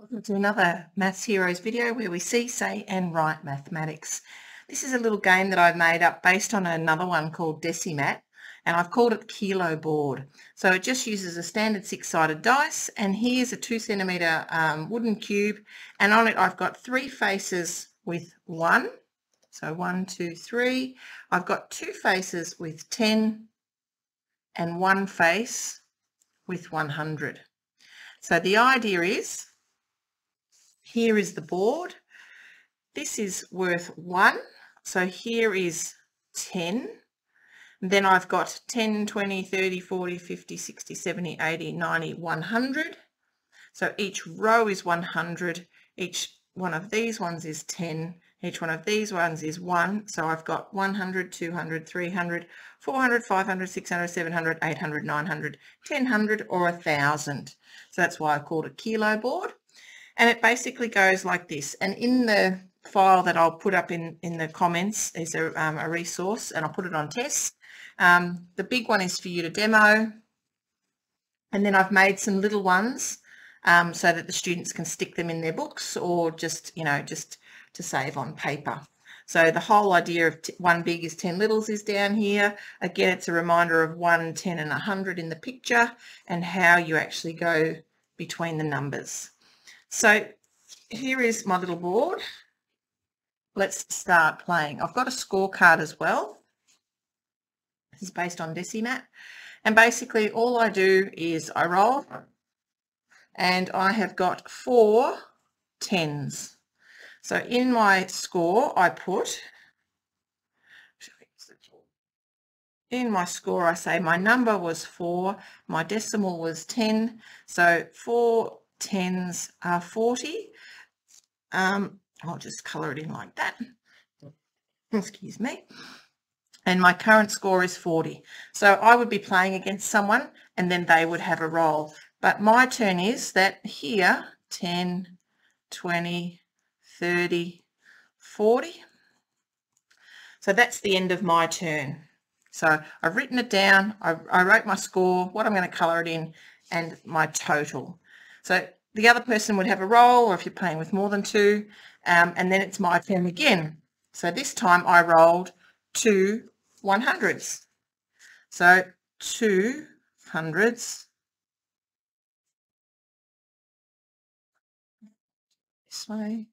Welcome to another Maths Heroes video where we see, say and write mathematics. This is a little game that I've made up based on another one called Decimat and I've called it Kilo Board. So it just uses a standard six-sided dice and here's a two centimetre um, wooden cube and on it I've got three faces with one. So one, two, three. I've got two faces with 10 and one face with 100. So the idea is here is the board. This is worth 1. So here is 10. Then I've got 10, 20, 30, 40, 50, 60, 70, 80, 90, 100. So each row is 100. Each one of these ones is 10. Each one of these ones is 1. So I've got 100, 200, 300, 400, 500, 600, 700, 800, 900, 1000 or 1000. So that's why I called it kilo board and it basically goes like this and in the file that I'll put up in in the comments is a, um, a resource and I'll put it on TES um, the big one is for you to demo and then I've made some little ones um, so that the students can stick them in their books or just you know just to save on paper so the whole idea of one big is 10 littles is down here. Again, it's a reminder of 1, 10 and 100 in the picture and how you actually go between the numbers. So here is my little board. Let's start playing. I've got a scorecard as well. This is based on Decimat. And basically all I do is I roll and I have got four tens. So in my score I put, in my score I say my number was 4, my decimal was 10, so 4 tens are 40. Um, I'll just colour it in like that. Excuse me. And my current score is 40. So I would be playing against someone and then they would have a roll. But my turn is that here, 10, 20, 30, 40. So that's the end of my turn. So I've written it down, I, I wrote my score, what I'm going to colour it in, and my total. So the other person would have a roll, or if you're playing with more than two, um, and then it's my turn again. So this time I rolled two 100s. So two hundreds. This way.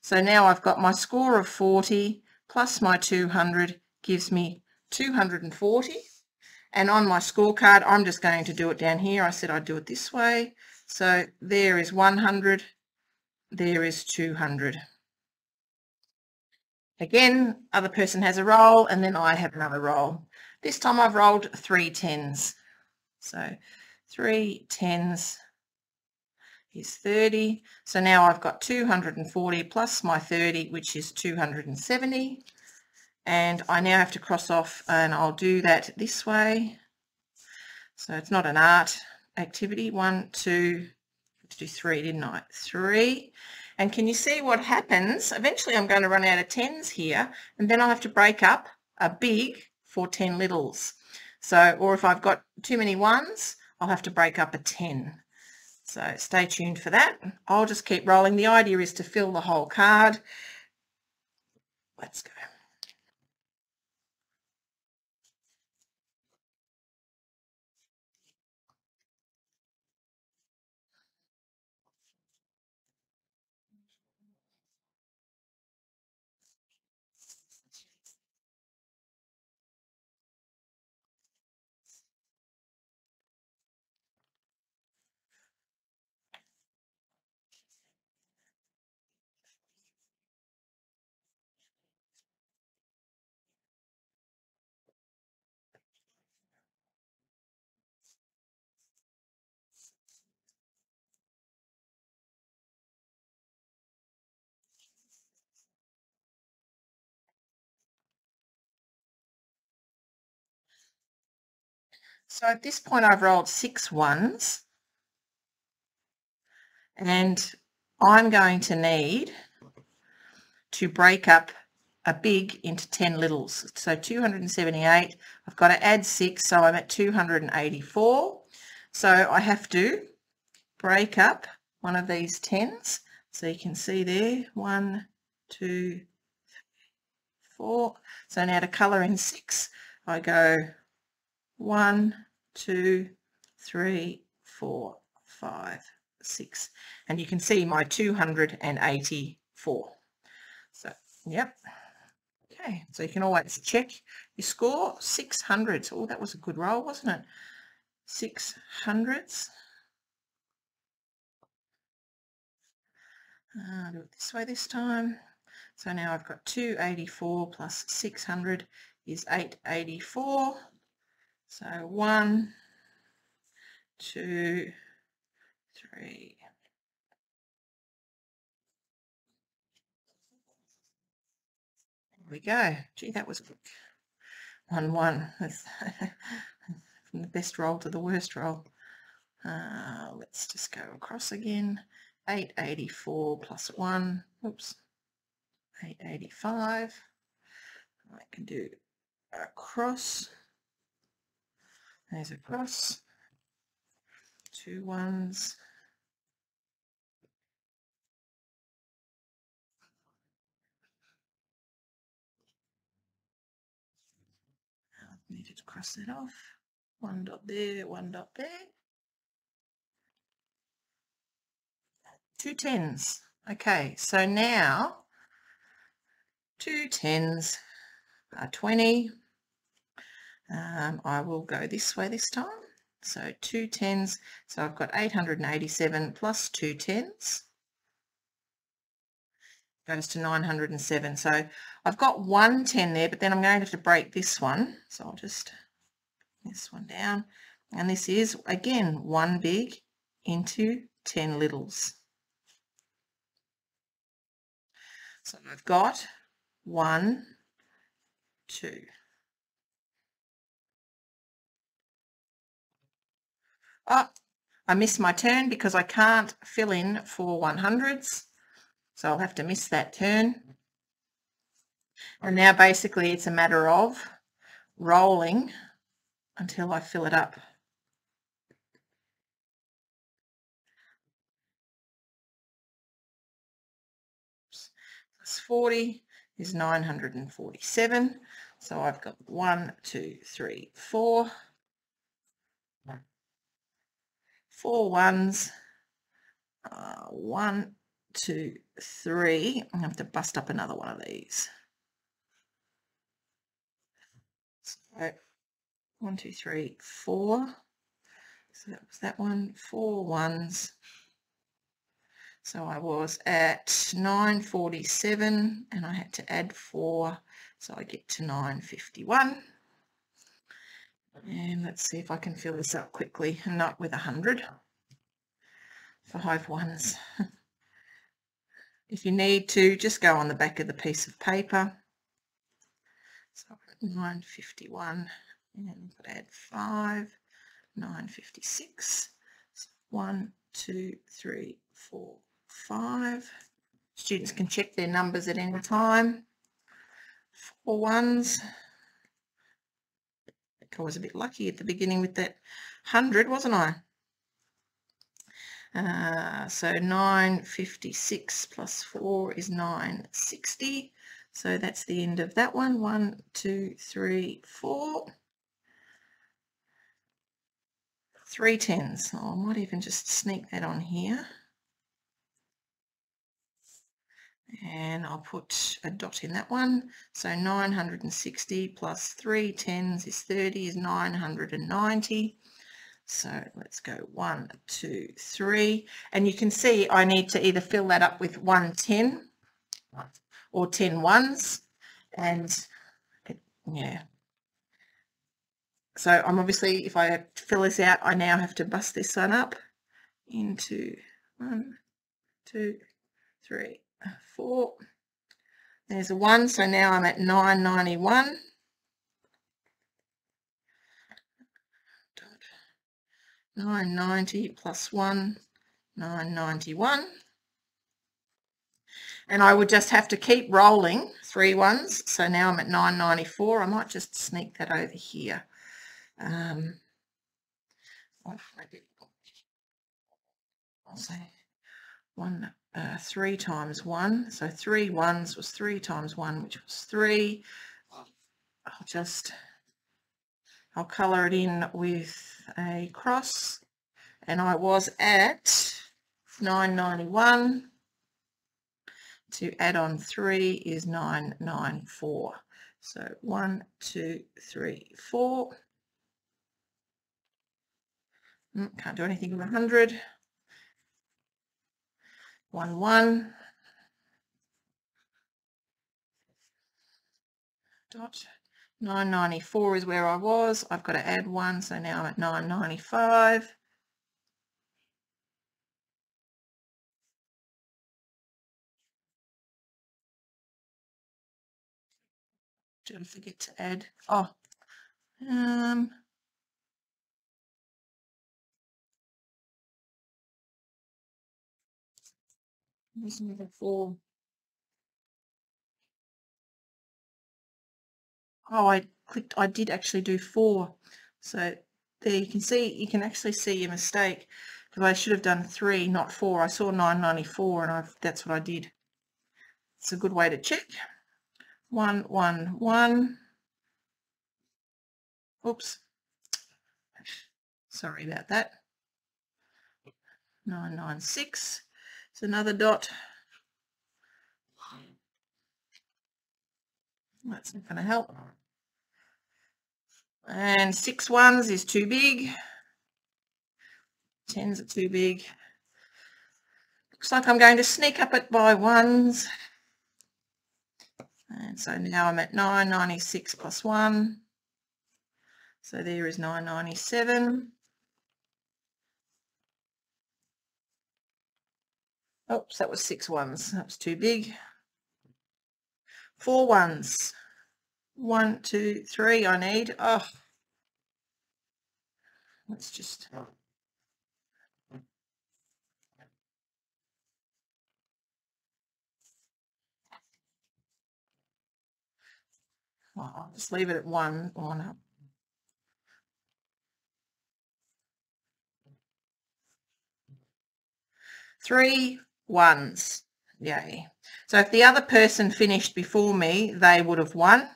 So now I've got my score of 40 plus my 200 gives me 240. And on my scorecard, I'm just going to do it down here. I said I'd do it this way. So there is 100, there is 200. Again, other person has a roll and then I have another roll. This time I've rolled three tens. So three tens is 30. So now I've got 240 plus my 30, which is 270. And I now have to cross off and I'll do that this way. So it's not an art activity. One, two, to do three, didn't I? Three. And can you see what happens? Eventually I'm going to run out of tens here and then I'll have to break up a big for 10 littles. So, or if I've got too many ones, I'll have to break up a 10. So stay tuned for that. I'll just keep rolling. The idea is to fill the whole card. Let's go. So at this point I've rolled six ones and I'm going to need to break up a big into 10 littles. So 278, I've got to add 6, so I'm at 284. So I have to break up one of these tens. So you can see there, one, two, four. So now to colour in six, I go one, two, three, four, five, six. And you can see my 284. So, yep. Okay, so you can always check your score. 600s. Oh, that was a good roll, wasn't it? 600s. Uh, do it this way this time. So now I've got 284 plus 600 is 884. So one, two, three. There we go. Gee, that was quick. One, one. From the best roll to the worst roll. Uh, let's just go across again. 884 plus 1, oops, 885. I can do a cross. There's a cross. Two ones. Need to cross that off. One dot there, one dot there. two tens. Okay, so now two tens are 20. Um, I will go this way this time. So two tens, so I've got 887 plus two tens goes to 907. So I've got one 10 there, but then I'm going to have to break this one. So I'll just this one down. And this is, again, one big into 10 littles. So I've got one, two. Oh, I missed my turn because I can't fill in for 100s. So I'll have to miss that turn. And now basically it's a matter of rolling until I fill it up. 40 is 947. So I've got one, two, three, four. Four ones. Uh, one, two, three. I'm going to have to bust up another one of these. So one, two, three, four. So that was that one. Four ones. So I was at 947 and I had to add 4 so I get to 951. And let's see if I can fill this up quickly and not with 100 five ones. if you need to, just go on the back of the piece of paper. So 951 and add 5, 956, so 1, 2, 3, 4, five. Students can check their numbers at any time. Four ones. I was a bit lucky at the beginning with that 100, wasn't I? Uh, so 956 plus 4 is 960. So that's the end of that one. One, two, three, four. Three tens. Oh, I might even just sneak that on here. And I'll put a dot in that one. So 960 plus 3 tens is 30 is 990. So let's go one, two, three. And you can see I need to either fill that up with one 10 or 10 ones. And it, yeah. So I'm obviously, if I fill this out, I now have to bust this one up into one, two, three, four. There's a one, so now I'm at 991. Nine ninety plus one, nine ninety one. And I would just have to keep rolling three ones. So now I'm at 994. I might just sneak that over here. Um, I'll say one, uh, three times one. So three ones was three times one, which was three. I'll just, I'll colour it in with a cross. And I was at 991 to add on 3 is 994 so one two three four. Mm, can't do anything with 100 1 1 dot 994 is where I was. I've got to add 1 so now I'm at 995 Don't forget to add? Oh, um, there's number four. Oh, I clicked, I did actually do four. So there you can see, you can actually see your mistake because I should have done three, not four. I saw 994 and I've, that's what I did. It's a good way to check one, one, one. Oops. Sorry about that. 996. It's another dot. That's not going to help. And six ones is too big. Tens are too big. Looks like I'm going to sneak up it by ones. And so now I'm at 996 plus 1. So there is 997. Oops, that was six ones. That was too big. Four ones. One, two, three I need. Oh, let's just Well, I'll just leave it at one, one up. Three ones. Yay. So if the other person finished before me, they would have won.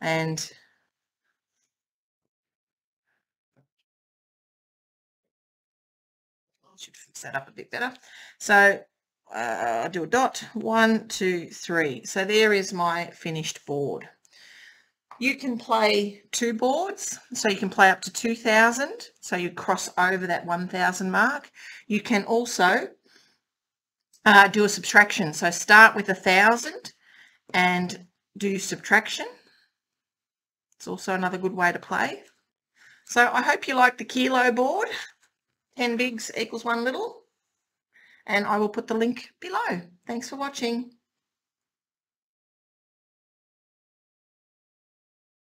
And should fix that up a bit better. So uh, do a dot, one, two, three. So there is my finished board. You can play two boards, so you can play up to 2,000, so you cross over that 1,000 mark. You can also uh, do a subtraction, so start with a 1,000 and do subtraction. It's also another good way to play. So I hope you like the kilo board. 10 bigs equals one little. And I will put the link below. Thanks for watching.